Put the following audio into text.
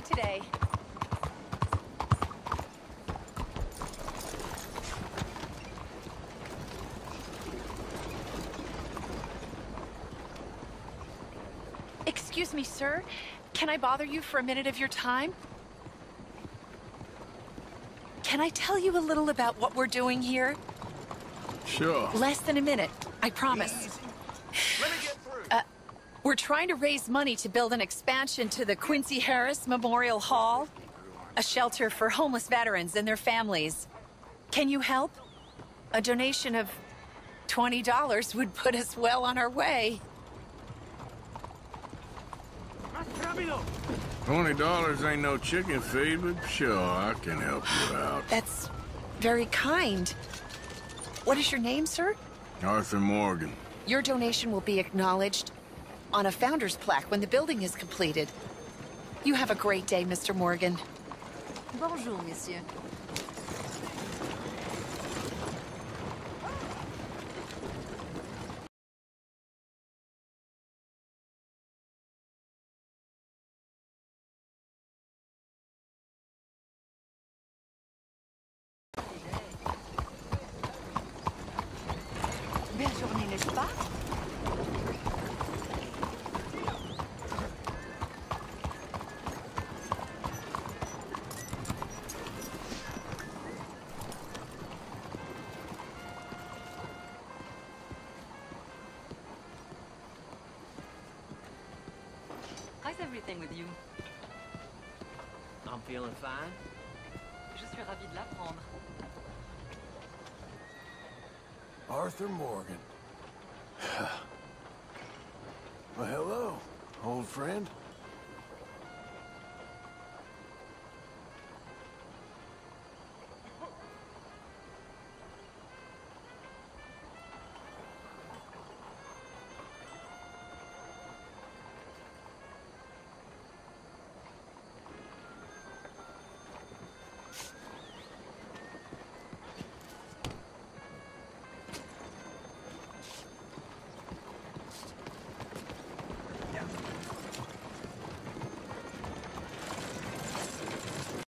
today. Excuse me, sir. Can I bother you for a minute of your time? Can I tell you a little about what we're doing here? Sure. Less than a minute, I promise. We're trying to raise money to build an expansion to the Quincy Harris Memorial Hall, a shelter for homeless veterans and their families. Can you help? A donation of $20 would put us well on our way. Twenty dollars ain't no chicken feed, but sure, I can help you out. That's very kind. What is your name, sir? Arthur Morgan. Your donation will be acknowledged on a founder's plaque when the building is completed. You have a great day, Mr. Morgan. Bonjour, messieurs. How's everything with you? I'm feeling fine. Je suis ravie de l'apprendre. Arthur Morgan. well, hello, old friend.